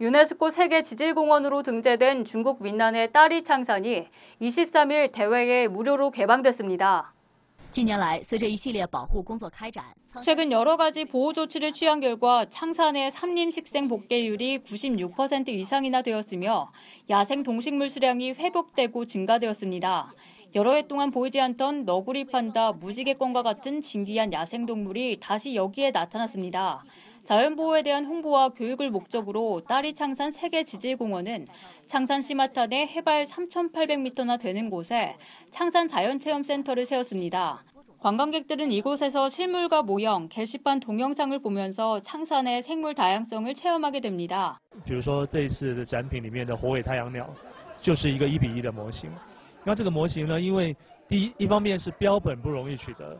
유네스코 세계 지질공원으로 등재된 중국 민난의 딸이 창산이 23일 대회에 무료로 개방됐습니다. 최근 여러 가지 보호 조치를 취한 결과 창산의 삼림식생 복개율이 96% 이상이나 되었으며 야생 동식물 수량이 회복되고 증가되었습니다. 여러 해 동안 보이지 않던 너구리 판다, 무지개껌과 같은 진귀한 야생동물이 다시 여기에 나타났습니다. 자연보호에 대한 홍보와 교육을 목적으로 딸이 창산 세계지질공원은 창산 시마탄의 해발 3,800m나 되는 곳에 창산 자연체험센터를 세웠습니다. 관광객들은 이곳에서 실물과 모형, 게시판 동영상을 보면서 창산의 생물 다양성을 체험하게 됩니다. 比如说这一次的展品里面的火尾太阳鸟，就是一个一比一的模型。那这个模型呢，因为第一一方面是标本不容易取得，